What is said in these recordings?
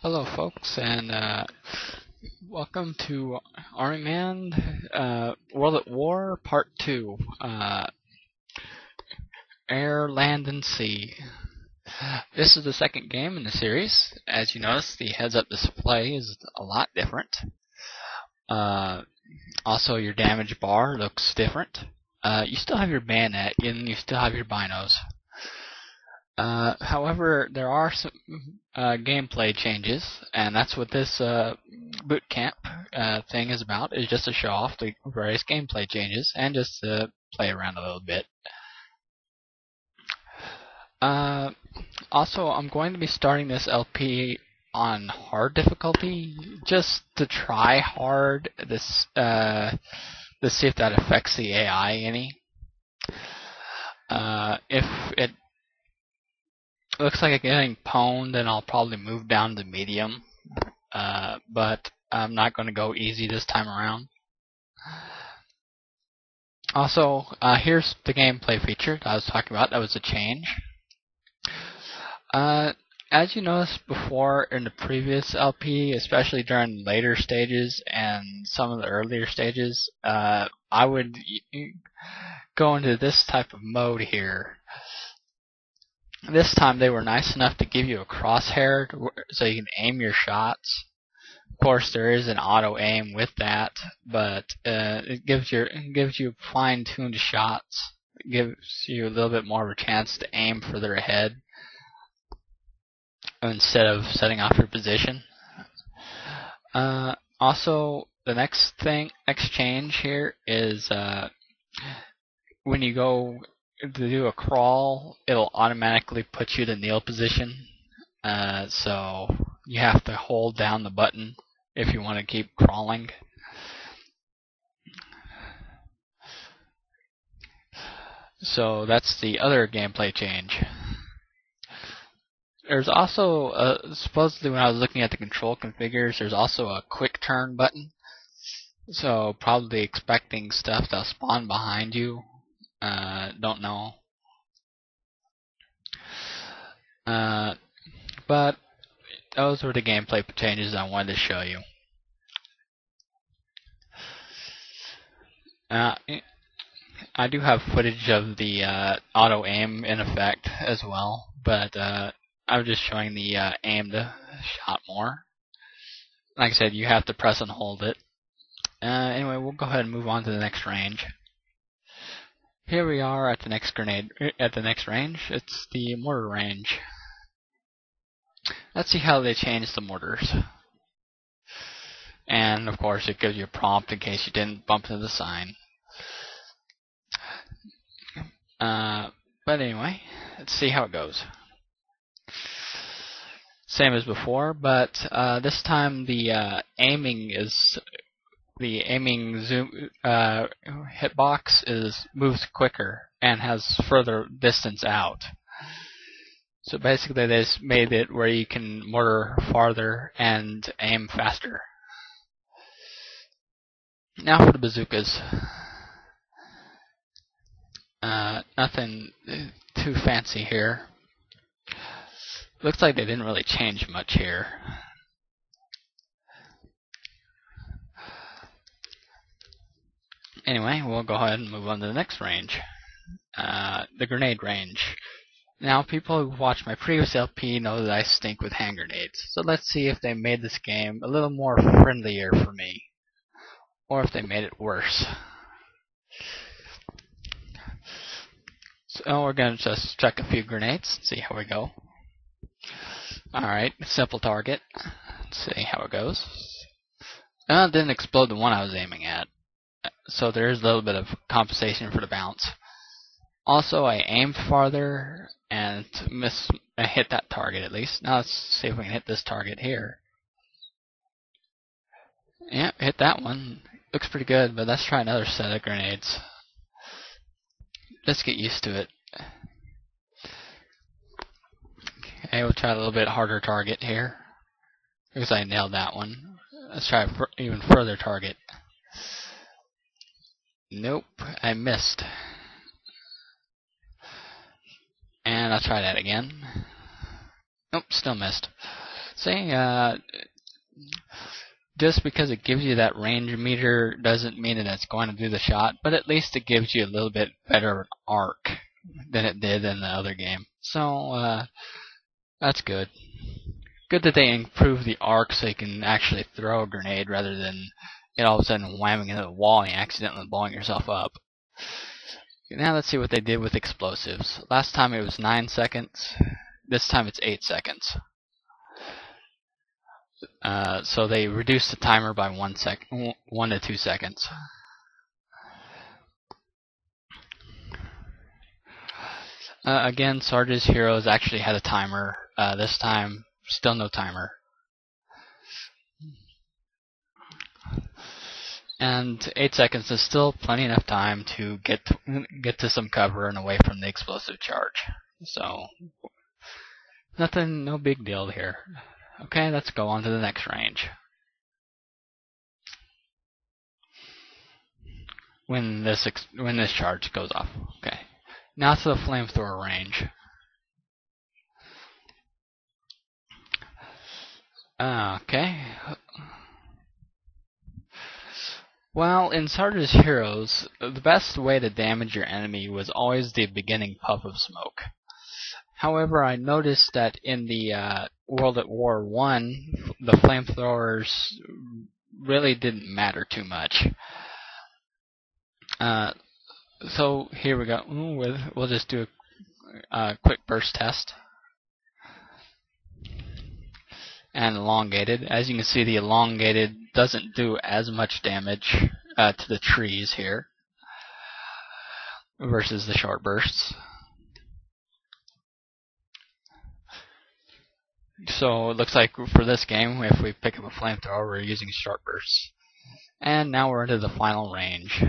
Hello, folks, and uh, welcome to Army Man uh, World at War Part 2 uh, Air, Land, and Sea. This is the second game in the series. As you notice, the heads up display is a lot different. Uh, also, your damage bar looks different. Uh, you still have your bayonet, and you still have your binos. Uh, however, there are some uh, gameplay changes, and that's what this uh, boot camp uh, thing is about. Is just to show off the various gameplay changes and just to play around a little bit. Uh, also, I'm going to be starting this LP on hard difficulty, just to try hard this uh, to see if that affects the AI any. if it looks like I'm getting pwned, and I'll probably move down to medium. Uh, but I'm not going to go easy this time around. Also, uh, here's the gameplay feature that I was talking about. That was a change. Uh, as you noticed before in the previous LP, especially during later stages and some of the earlier stages, uh, I would go into this type of mode here. This time they were nice enough to give you a crosshair so you can aim your shots. Of course, there is an auto aim with that, but uh, it gives you it gives you fine-tuned shots. It gives you a little bit more of a chance to aim further ahead instead of setting off your position. Uh, also, the next thing, next change here is uh, when you go to do a crawl, it'll automatically put you to kneel position. Uh, so you have to hold down the button if you want to keep crawling. So that's the other gameplay change. There's also, uh, supposedly when I was looking at the control configures, there's also a quick turn button. So probably expecting stuff to spawn behind you uh, don't know. Uh, but those were the gameplay changes I wanted to show you. Uh, I do have footage of the uh, auto aim in effect as well, but uh, I'm just showing the uh, aimed shot more. Like I said, you have to press and hold it. Uh, anyway, we'll go ahead and move on to the next range. Here we are at the next grenade at the next range. It's the mortar range. Let's see how they change the mortars. And of course it gives you a prompt in case you didn't bump into the sign. Uh, but anyway, let's see how it goes. Same as before, but uh, this time the uh, aiming is the aiming zoom uh, hitbox is moves quicker and has further distance out. So basically, they made it where you can mortar farther and aim faster. Now for the bazookas. Uh, nothing too fancy here. Looks like they didn't really change much here. Anyway, we'll go ahead and move on to the next range. Uh, the grenade range. Now, people who watched my previous LP know that I stink with hand grenades. So let's see if they made this game a little more friendlier for me. Or if they made it worse. So we're going to just check a few grenades, see how we go. Alright, simple target. Let's see how it goes. Uh, it didn't explode the one I was aiming at so there is a little bit of compensation for the bounce. Also, I aimed farther and miss, I hit that target at least. Now let's see if we can hit this target here. Yeah, hit that one. Looks pretty good, but let's try another set of grenades. Let's get used to it. Okay, we'll try a little bit harder target here. Because I nailed that one. Let's try an even further target. Nope, I missed. And I'll try that again. Nope, still missed. Saying uh, just because it gives you that range meter doesn't mean that it's going to do the shot, but at least it gives you a little bit better arc than it did in the other game. So uh, that's good. Good that they improved the arc so you can actually throw a grenade rather than it all of a sudden whamming into the wall and accidentally blowing yourself up. Now let's see what they did with explosives. Last time it was 9 seconds. This time it's 8 seconds. Uh, so they reduced the timer by one sec, one to two seconds. Uh, again, Sarge's Heroes actually had a timer. Uh, this time, still no timer. And eight seconds is still plenty enough time to get to, get to some cover and away from the explosive charge. So, nothing, no big deal here. Okay, let's go on to the next range. When this when this charge goes off. Okay. Now to the flamethrower range. Okay. Well, in Sarge's Heroes, the best way to damage your enemy was always the beginning puff of smoke. However, I noticed that in the uh, World at War One, the flamethrowers really didn't matter too much. Uh, so here we go. We'll just do a, a quick burst test. And elongated. As you can see, the elongated doesn't do as much damage uh, to the trees here versus the short bursts. So it looks like for this game, if we pick up a flamethrower, we're using short bursts. And now we're into the final range.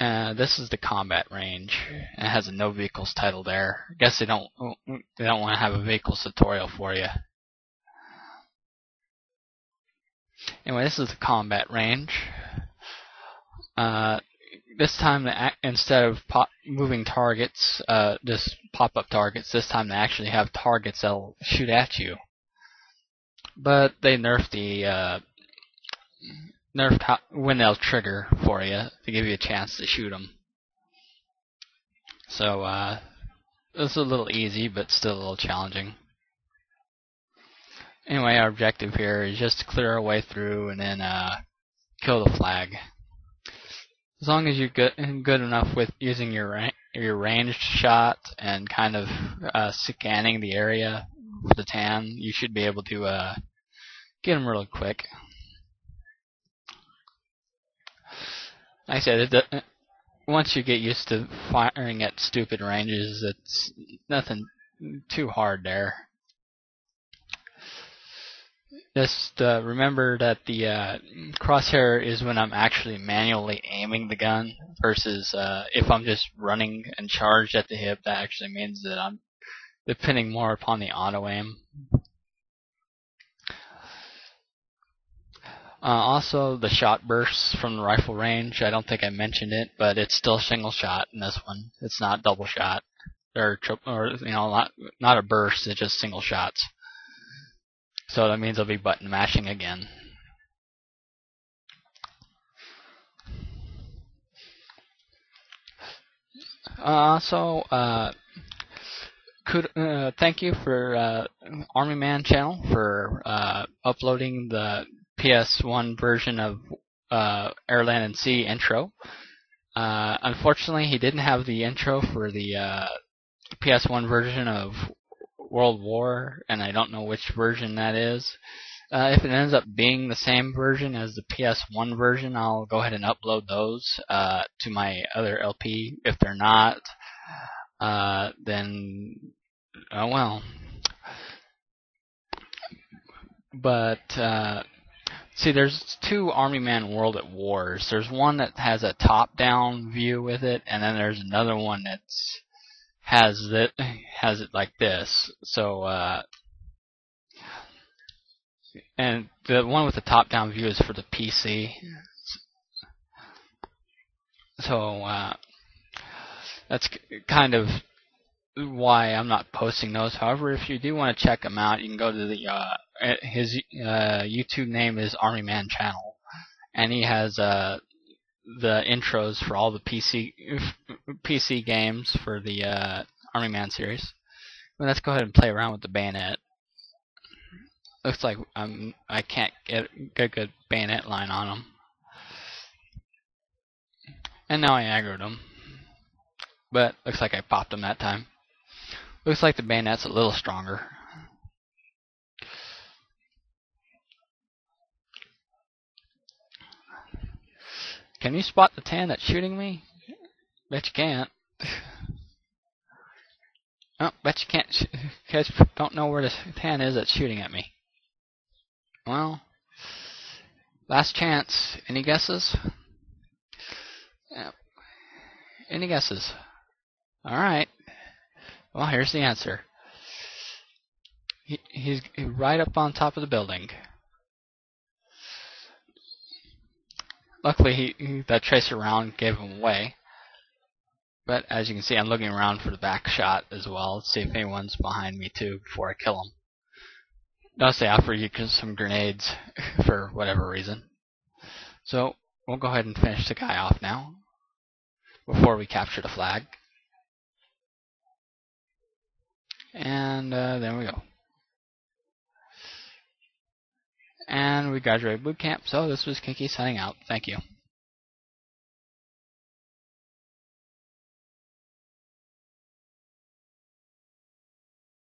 Uh, this is the combat range. It has a no vehicles title there. I guess they don't they don't want to have a vehicles tutorial for you. Anyway, this is the combat range. Uh, this time instead of moving targets, uh, just pop-up targets, this time they actually have targets that'll shoot at you. But they nerfed the uh, nerfed how, when they'll trigger for you to give you a chance to shoot them. So uh, it's a little easy, but still a little challenging. Anyway, our objective here is just to clear our way through and then uh, kill the flag as long as you're good good enough with using your your ranged shot and kind of uh, scanning the area with the tan, you should be able to uh, get them really quick. Like I said, it, once you get used to firing at stupid ranges, it's nothing too hard there. Just uh, remember that the uh, crosshair is when I'm actually manually aiming the gun versus uh, if I'm just running and charged at the hip. That actually means that I'm depending more upon the auto aim. Uh, also, the shot bursts from the rifle range. I don't think I mentioned it, but it's still single shot in this one. It's not double shot or, or you know, not not a burst. It's just single shots. So that means I'll be button mashing again. Uh, so, uh, could, uh, thank you for uh, Army Man channel for uh, uploading the PS1 version of uh, Air, Land, and Sea intro. Uh, unfortunately, he didn't have the intro for the uh, PS1 version of World War, and I don't know which version that is. Uh, if it ends up being the same version as the PS1 version, I'll go ahead and upload those uh, to my other LP. If they're not, uh, then oh well. But uh, see, there's two Army Man World at Wars. There's one that has a top-down view with it, and then there's another one that's has it has it like this. So uh, and the one with the top-down view is for the PC. So uh, that's kind of why I'm not posting those. However, if you do want to check them out, you can go to the uh, his uh, YouTube name is Army Man Channel, and he has uh, the intros for all the PC PC games for the uh, Army Man series. Well, let's go ahead and play around with the bayonet. Looks like I'm I can't get, a good bayonet line on him. And now I aggroed him. But looks like I popped him that time. Looks like the bayonet's a little stronger. Can you spot the tan that's shooting me? Bet you can't. oh, bet you can't. Guys don't know where the tan is that's shooting at me. Well, last chance. Any guesses? Yeah. Any guesses? Alright. Well, here's the answer. He, he's right up on top of the building. Luckily, he, that tracer round gave him away. But as you can see, I'm looking around for the back shot as well. Let's see if anyone's behind me too before I kill him. Notice they offer you some grenades for whatever reason. So we'll go ahead and finish the guy off now before we capture the flag. And uh, there we go. And we graduated boot camp. So this was Kinky signing out. Thank you.